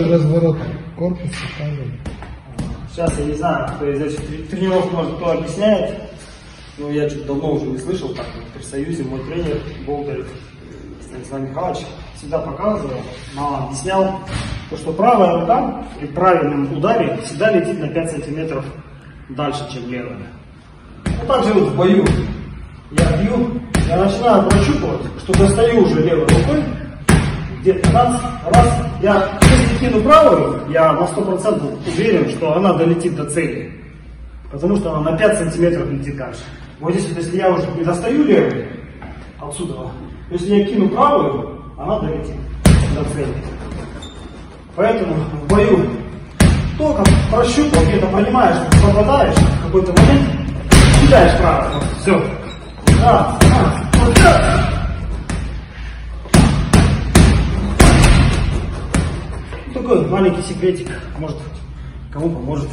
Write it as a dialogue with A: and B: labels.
A: После разворота корпуса.
B: Сейчас я не знаю, кто из этих тренеров, может, кто объясняет. Но я что-то давно уже не слышал, так при Союзе мой тренер Болдырев Станислав Михайлович всегда показывал, нам объяснял, то, что правая рука при правильном ударе всегда летит на 5 сантиметров дальше, чем левая. Ну так же вот в бою. Я бью, я начинаю прощупывать, что достаю уже левой рукой, где-то раз, раз, я если кину правую, я на 100% уверен, что она долетит до цели. Потому что она на 5 сантиметров летит дальше. Вот здесь, если я уже не достаю левую, отсюда, если я кину правую, она долетит до цели. Поэтому в бою только прощупал, где-то понимаешь, попадаешь в какой-то момент, кидаешь правую. Все. Раз, Ну, маленький секретик, может, кому поможет.